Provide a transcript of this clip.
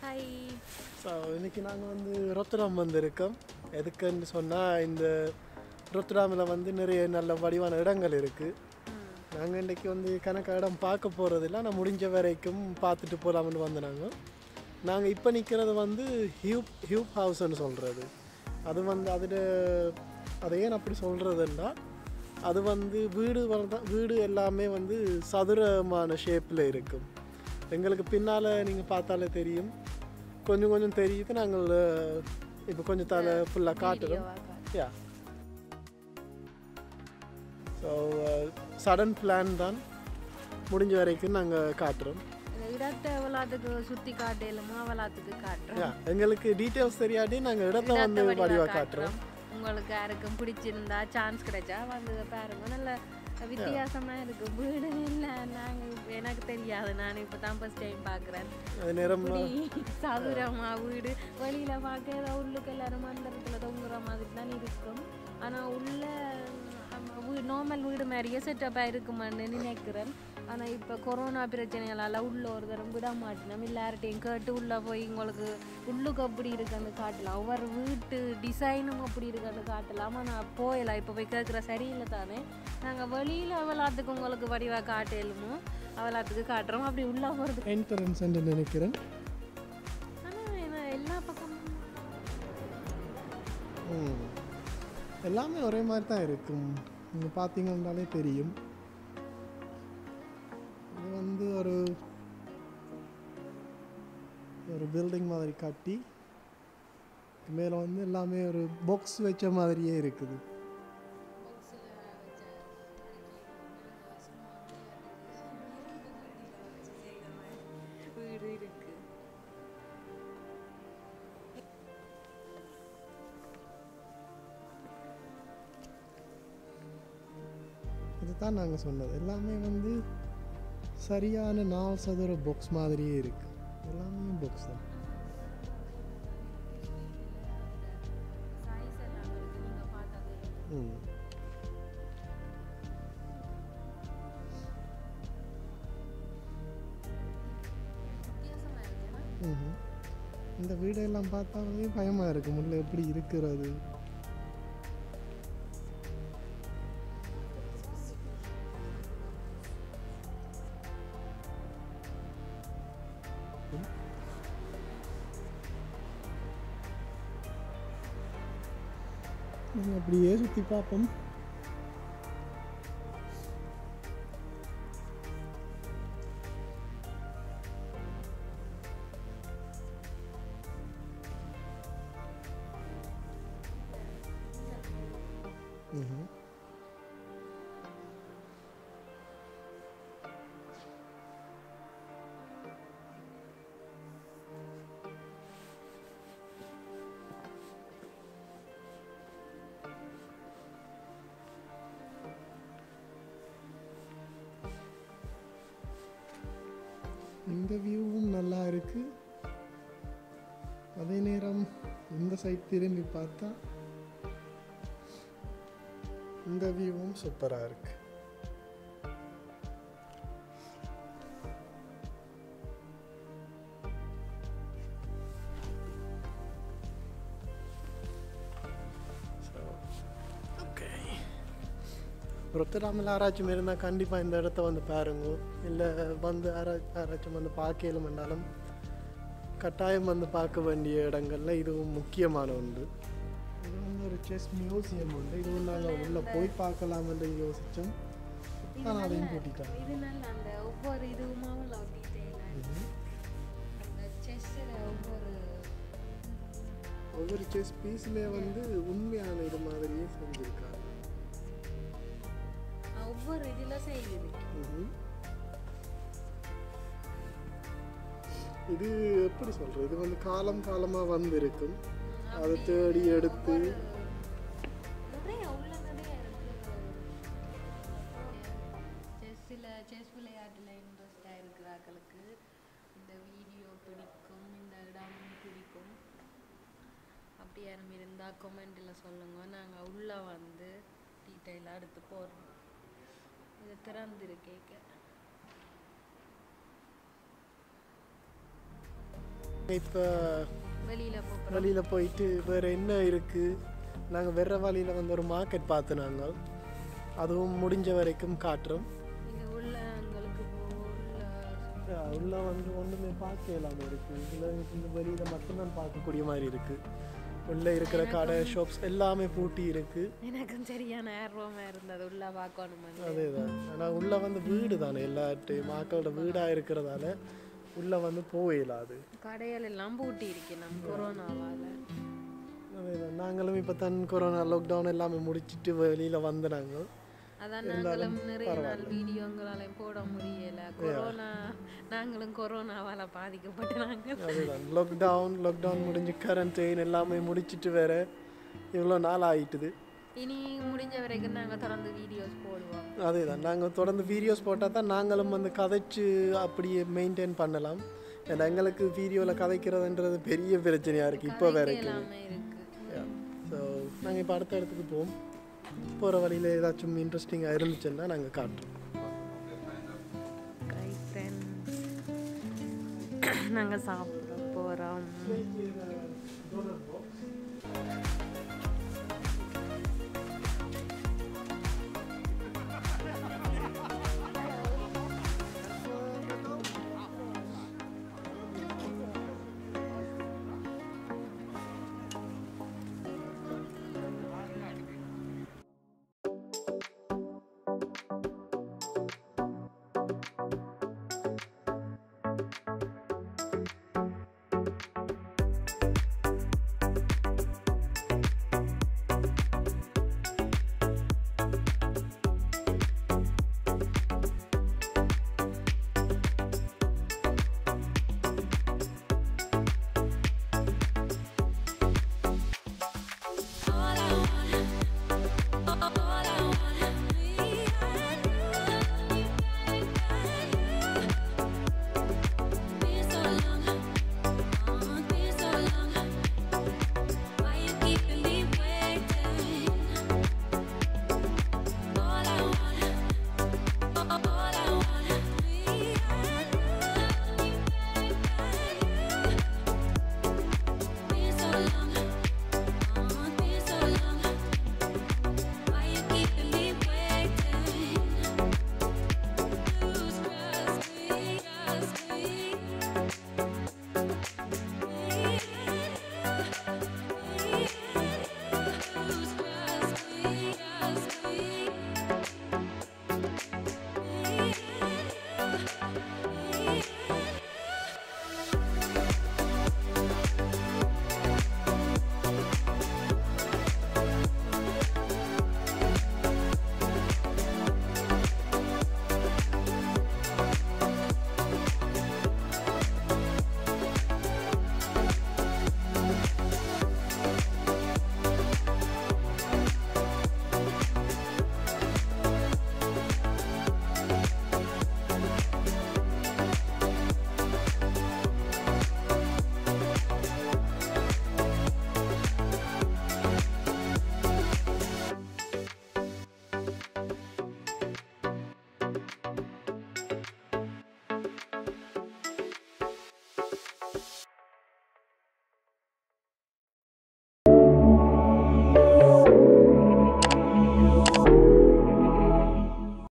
Hi so இன்றைக்கி நாங்கள் வந்து ரொத்தடாம் வந்திருக்கோம். எதுக்குன்னு சொன்னால் இந்த ரொத்தடாமில் வந்து நிறைய நல்ல வடிவான இடங்கள் இருக்குது நாங்கள் இன்றைக்கி வந்து கணக்கு இடம் பார்க்க போகிறதில்ல நான் முடிஞ்ச வரைக்கும் பார்த்துட்டு போகலாம்னு வந்து நாங்கள் நாங்கள் இப்போ நிற்கிறது வந்து ஹியூப் ஹியூப் ஹவுஸ்ன்னு சொல்கிறது அது வந்து அதில் அதை ஏன் அப்படி சொல்கிறதுன்னா அது வந்து வீடு வந்து வீடு எல்லாமே வந்து சதுரமான ஷேப்பில் இருக்கும். எங்களுக்கு பின்னால் நீங்கள் பார்த்தாலே தெரியும். கொஞ்சம் கொஞ்சம் தெரியுது. நாங்கள் இப்போ கொஞ்சம் தலை ஃபுல்லாக காட்டுறோம். யா. ஸோ சடன் பிளான் தான். முடிஞ்ச வரைக்கும் நாங்கள் காட்டுறோம். சுற்றி காட்டலுமோ அவ்வளோத்துக்கு காட்டுறோம். எங்களுக்கு டீட்டெயில்ஸ் தெரியாட்டி நாங்கள் இடத்த வந்து வடிவாக காட்டுறோம். உங்களுக்கு யாருக்கும் பிடிச்சிருந்தா சான்ஸ் கிடைச்சா வந்து பாருங்க. நல்ல வித்தியாசமா இருக்கு வீடு இல்லை நாங்கள் எனக்கு தெரியாது. நான் இப்போ தான் ஃபஸ்ட் டைம் பார்க்குறேன் அது நேரம் இப்படி சதுரமா வீடு. வெளியில பார்க்க ஏதோ உள்ளுக்கு எல்லாரும் மந்திரத்தில் தொங்குற மாதிரி தான் இருக்கும். ஆனா உள்ள நார்மல் வீடு மாதிரியே செட்டப்பாக இருக்குமான்னு நினைக்கிறேன். ஆனா இப்போ கொரோனா பிரச்சனைகளால் உள்ள ஒரு தரம் விட மாட்டேன். எல்லார்ட்டையும் கேட்டு உள்ளே போய் உங்களுக்கு உள்ளுக்கு அப்படி இருக்குன்னு காட்டலாம். ஒவ்வொரு வீட்டு டிசைனும் அப்படி இருக்குன்னு காட்டலாம். ஆனால் போயலாம் இப்போ போய் கேட்குற சரியில்லை தானே. நாங்கள் வெளியில் அவளாத்துக்கு உங்களுக்கு வடிவாக காட்டலுமோ? அவளாத்துக்கு காட்டுறோம். அப்படி உள்ளே போகிறது என்ட்ரன்ஸ் நினைக்கிறேன். ஆனால் எல்லா பக்கமும். எல்லாமே ஒரே மாதிரி தான் இருக்கும். நீங்கள் பார்த்தீங்கன்னாலே தெரியும். பில்டிங் மாதிரி கட்டி மேலே வந்து எல்லாமே ஒரு பாக்ஸ் வச்ச மாதிரியே இருக்குது. இதுதான் நாங்கள் சொன்னது. எல்லாமே வந்து சரியான நாலு சதுர பாக்ஸ் மாதிரியே இருக்குது எல்லாமே புக்ஸ் தான் ம் இந்த வீடெல்லாம் பார்த்தாலே பயமாக இருக்கு. முள்ள எப்படி இருக்கிறது? நாங்கள் அப்படியே சுற்றி பார்ப்போம் ம்ஹும். இந்த வியூவும் நல்லா இருக்கு. அதே நேரம் இந்த சைட் திரும்பி பார்த்தா இந்த வியூவும் சூப்பராக இருக்குது ரொத்தடாமில் யாராச்சும் இருந்தால் கண்டிப்பாக இந்த இடத்த வந்து பாருங்க. இல்லை வந்து யாரா யாராச்சும் வந்து பார்க்கலுமென்றாலும் கட்டாயம் வந்து பார்க்க வேண்டிய இடங்கள்ல இதுவும் முக்கியமான ஒன்று. இது வந்து ஒரு செஸ் மியூசியம் உண்டு. இதுவும் நாங்கள் உள்ளே போய் பார்க்கலாம் என்று யோசித்தோம் ஆனால் அதையும் ஒவ்வொரு செஸ்ஸில் ஒவ்வொரு ஒவ்வொரு செஸ் பீஸ்லேயே வந்து உண்மையான இது மாதிரியே செஞ்சுருக்காங்க. ஒவ்வொரு இதில் செய்யுது. இது எப்படி சொல்கிறது இது வந்து காலம் காலமாக வந்திருக்கும். அதை தேடி எடுத்து. செஸ்ஸில் செஸ் விளையாட்டில் இன்ட்ரெஸ்டாக இருக்கிறார்களுக்கு இந்த வீடியோ பிடிக்கும் இந்த இடம் பிடிக்கும். அப்படி யாரும் இருந்தால் கொமெண்டில் சொல்லுங்க. நாங்கள் உள்ளே வந்து டீட்டெயிலாக எடுத்து போடுறோம். இது திறந்துரு கேட்க இப்போ வெளியில் வெளியில் போயிட்டு வேறு என்ன இருக்குது நாங்கள் வேற வழியில் வந்து ஒரு மார்க்கெட் பார்த்து நாங்கள் அதுவும் முடிஞ்ச வரைக்கும் காட்டுறோம். உள்ள வந்து ஒன்றுமே பார்க்க இல்லாமல் இருக்குது இதில் வெளியில் மட்டும்தான் பார்க்கக்கூடிய மாதிரி இருக்குது உள்ளே இருக்கிற கடை ஷாப்ஸ் எல்லாமே பூட்டி இருக்குது எனக்கும் சரியான ஆர்வமாக இருந்தது. உள்ள பார்க்கணும் அதே தான் ஆனால் உள்ளே வந்து வீடு தானே எல்லாட்டையும் மக்களோட வீடாக இருக்கிறதால உள்ளே வந்து போயிடலாது கடைகள் எல்லாம் பூட்டி இருக்கணும் கொரோனாவால். அதே தான் நாங்களும் இப்போ தான் கொரோனா லாக்டவுன் எல்லாமே முடிச்சிட்டு வெளியில் வந்து நாங்கள் அதான் நாங்களும் நிறைய நாள் வீடியோங்களாலையும் போட முடியல. கொரோனா நாங்களும் கொரோனாவால் பாதிக்கப்பட்ட நாங்கள் அதுதான். லாக்டவுன் லாக்டவுன் முடிஞ்சு கரண்டைன் எல்லாமே முடிச்சிட்டு வேற இவ்வளோ நாள் ஆயிட்டுது. இனி முடிஞ்ச வரைக்கும் நாங்கள் தொடர்ந்து வீடியோஸ் போடுவோம். அதே தான் நாங்கள் தொடர்ந்து வீடியோஸ் போட்டால் தான் நாங்களும் வந்து கதைச்சு அப்படியே மெயின்டைன் பண்ணலாம். ஏன்னா எங்களுக்கு வீடியோவில் கதைக்கிறதுன்றது பெரிய பிரச்சனையாக இருக்குது இப்போ வரைக்கும் எல்லாமே இருக்கு. ஸோ நாங்கள் இப்போ அடுத்த இடத்துக்கு போவோம். போகிற வழியில் ஏதாச்சும் இன்ட்ரெஸ்டிங்காக இருந்துச்சுன்னா நாங்கள் காட்டுறோம். நாங்கள் சாப்பிட போகிறோம்